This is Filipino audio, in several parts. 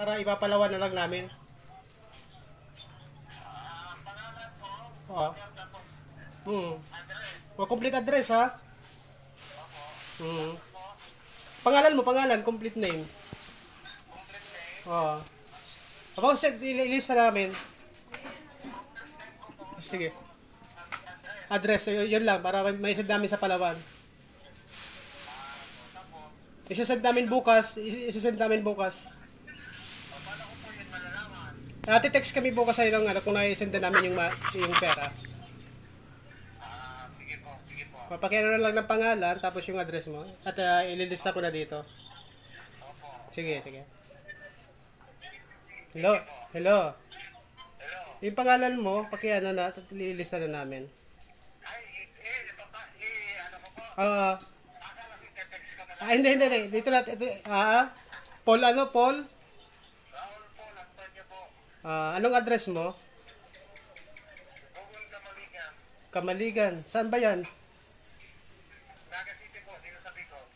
Para ipapalawan na lang namin. Oo. Hmm. O, complete address ha? Hmm. Pangalan mo, pangalan, complete name. Oo. Ako, set, il- ilista namin. Sige. Address, y- yun lang, para may- send namin sa Palawan. Isasend namin bukas, is- isasend namin bukas. Ate text kami bukas sa'yo ng ano, kung na-send na namin yung, ma- yung pera. Papakiano na lang ng pangalan, tapos yung address mo. At uh, ililista ko na dito. Sige, sige. Hello? Hello? Yung pangalan mo, pakiano na, at ililista na namin. Oo. Ah, hindi, hindi, hindi. Dito na, ito, ah, Paul ano, Paul? Ah, anong address mo? Kamaligan. Saan ba yan?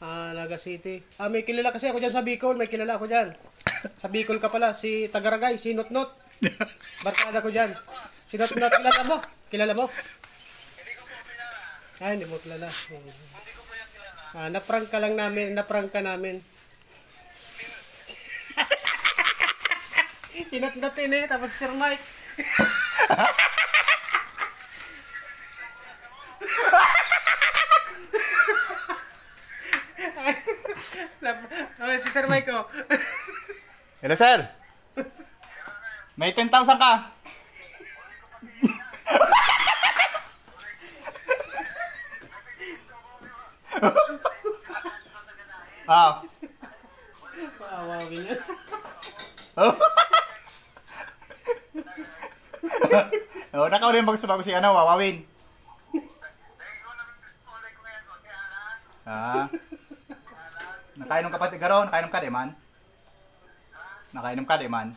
Ah, Naga City. Ah, may kilala kasi ako dyan sa Bicol. May kilala ako dyan. Sa Bicol ka pala. Si Tagaragay, si Notnot. Barkada ko dyan. Si Notnot, kilala mo? Kilala mo? Ah, hindi mo kilala. Ah, naprank ka lang namin, naprank ka namin. Sinot-notin eh, tapos Sir Mike. Oh, si Sir Mike oh. Hello, sir. May 10,000 ka. ah. Paawawin niya. oh, nakaw rin bago sa si ano, wawawin. Ah. Nakainom ka pa garo, nakainom ka di man. Nakainom ka di man.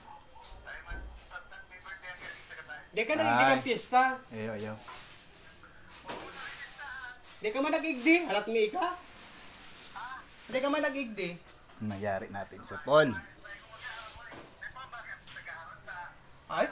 Di ka nag-igdi ng pista. Ayo, ayo. Di ka man nag-igdi. Alat mi ka. Di ka man nag-igdi. Mayari natin sa Paul. Ay?